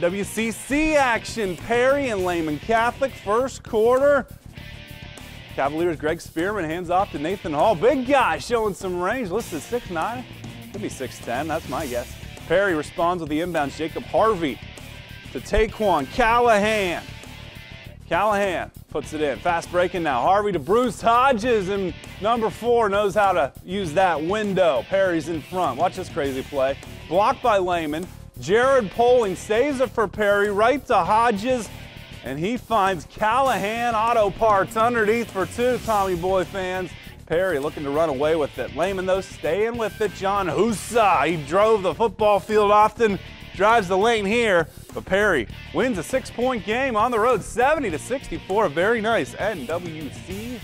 NWCC action. Perry and Lehman Catholic first quarter. Cavaliers Greg Spearman hands off to Nathan Hall. Big guy showing some range. Listed 6'9". Could be 6'10". That's my guess. Perry responds with the inbounds. Jacob Harvey to Taquan Callahan. Callahan puts it in. Fast breaking now. Harvey to Bruce Hodges, and number four knows how to use that window. Perry's in front. Watch this crazy play. Blocked by Lehman. Jared Poling saves it for Perry, right to Hodges, and he finds Callahan Auto Parts underneath for two, Tommy Boy fans. Perry looking to run away with it. Lehman, though, staying with it. John Husa, he drove the football field often, drives the lane here, but Perry wins a six-point game on the road, 70 to 64. Very nice NWC